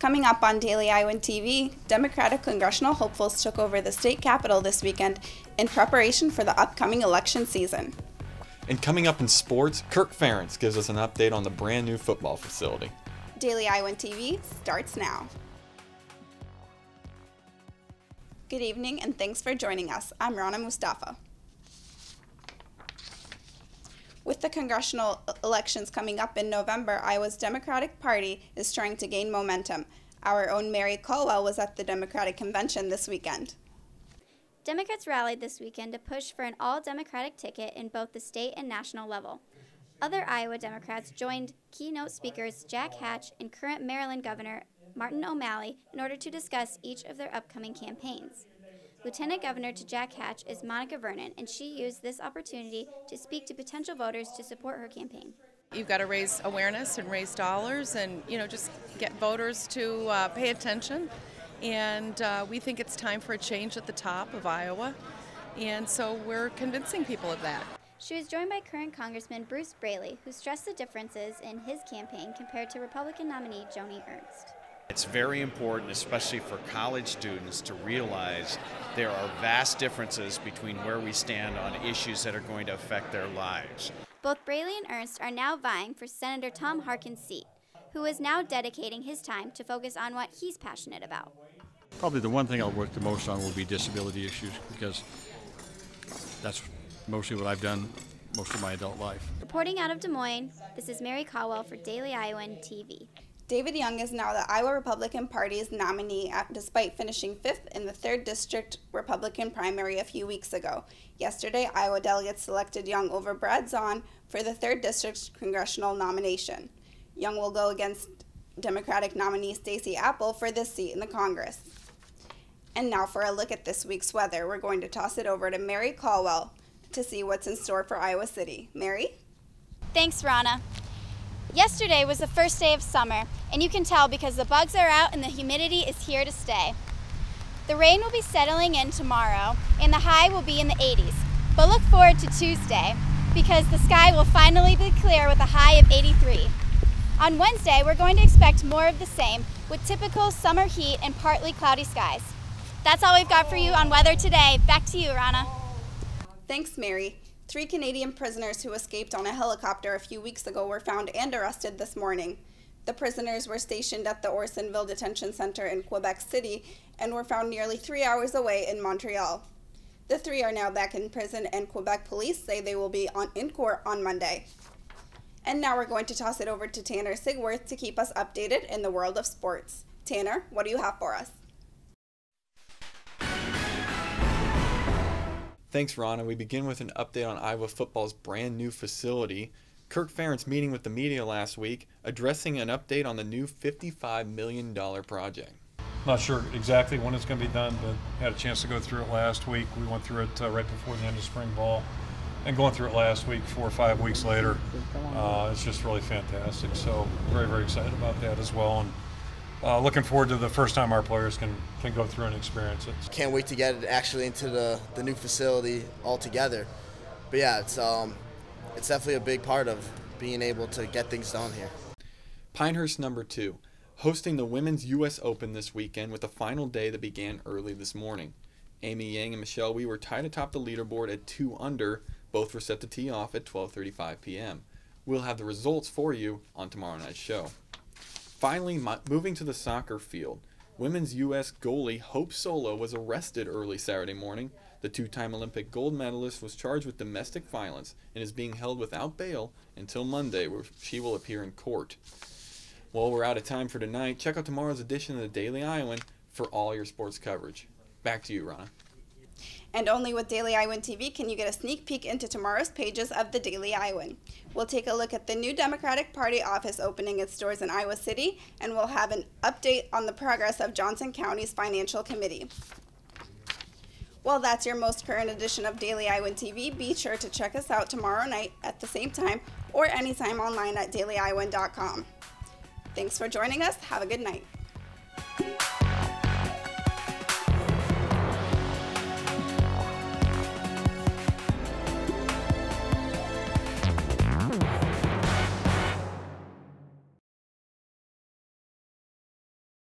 Coming up on Daily Iowan TV, Democratic congressional hopefuls took over the state capitol this weekend in preparation for the upcoming election season. And coming up in sports, Kirk Ferentz gives us an update on the brand new football facility. Daily Iowan TV starts now. Good evening and thanks for joining us. I'm Rana Mustafa. With the congressional elections coming up in November, Iowa's Democratic Party is trying to gain momentum. Our own Mary Caldwell was at the Democratic Convention this weekend. Democrats rallied this weekend to push for an all Democratic ticket in both the state and national level. Other Iowa Democrats joined keynote speakers Jack Hatch and current Maryland Governor Martin O'Malley in order to discuss each of their upcoming campaigns. Lieutenant Governor to Jack Hatch is Monica Vernon, and she used this opportunity to speak to potential voters to support her campaign. You've got to raise awareness and raise dollars and, you know, just get voters to uh, pay attention. And uh, we think it's time for a change at the top of Iowa. And so we're convincing people of that. She was joined by current Congressman Bruce Braley, who stressed the differences in his campaign compared to Republican nominee Joni Ernst. It's very important, especially for college students, to realize there are vast differences between where we stand on issues that are going to affect their lives. Both Braley and Ernst are now vying for Senator Tom Harkin's seat, who is now dedicating his time to focus on what he's passionate about. Probably the one thing I'll work the most on will be disability issues because that's mostly what I've done most of my adult life. Reporting out of Des Moines, this is Mary Caldwell for Daily Iowan TV. David Young is now the Iowa Republican Party's nominee despite finishing fifth in the 3rd District Republican primary a few weeks ago. Yesterday, Iowa delegates selected Young over Brad Zaun for the 3rd District congressional nomination. Young will go against Democratic nominee Staci Appel for this seat in the Congress. And now for a look at this week's weather, we're going to toss it over to Mary Caldwell to see what's in store for Iowa City. Mary? Thanks, Rana. Yesterday was the first day of summer, and you can tell because the bugs are out and the humidity is here to stay. The rain will be settling in tomorrow, and the high will be in the 80s. But look forward to Tuesday, because the sky will finally be clear with a high of 83. On Wednesday, we're going to expect more of the same, with typical summer heat and partly cloudy skies. That's all we've got for you on weather today. Back to you, Rana. Thanks, Mary. Three Canadian prisoners who escaped on a helicopter a few weeks ago were found and arrested this morning. The prisoners were stationed at the Orsainville Detention Center in Quebec City and were found nearly three hours away in Montreal. The three are now back in prison, and Quebec police say they will be on, in court on Monday. And now we're going to toss it over to Tanner Sigworth to keep us updated in the world of sports. Tanner, what do you have for us? Thanks, Ron. And we begin with an update on Iowa football's brand new facility. Kirk Ferentz meeting with the media last week, addressing an update on the new $55 million project. Not sure exactly when it's going to be done, but had a chance to go through it last week. We went through it uh, right before the end of spring ball, and going through it last week, four or five weeks later, uh, it's just really fantastic. So very, very excited about that as well. And uh, looking forward to the first time our players can, can go through and experience it. Can't wait to get it actually into the, the new facility altogether. But yeah, it's um, it's definitely a big part of being able to get things done here. Pinehurst number two, hosting the Women's U.S. Open this weekend with a final day that began early this morning. Amy Yang and Michelle Wie were tied atop the leaderboard at two under. Both were set to tee off at 12:35 p.m. We'll have the results for you on tomorrow night's show. Finally, moving to the soccer field, women's U.S. goalie Hope Solo was arrested early Saturday morning. The two time Olympic gold medalist was charged with domestic violence and is being held without bail until Monday, where she will appear in court. Well, we're out of time for tonight. Check out tomorrow's edition of the Daily Iowan for all your sports coverage. Back to you, Rana. And only with Daily Iowan TV can you get a sneak peek into tomorrow's pages of the Daily Iowan. We'll take a look at the new Democratic Party office opening its doors in Iowa City, and we'll have an update on the progress of Johnson County's Financial Committee. Well, that's your most current edition of Daily Iowan TV. Be sure to check us out tomorrow night at the same time or anytime online at dailyiowan.com. Thanks for joining us. Have a good night.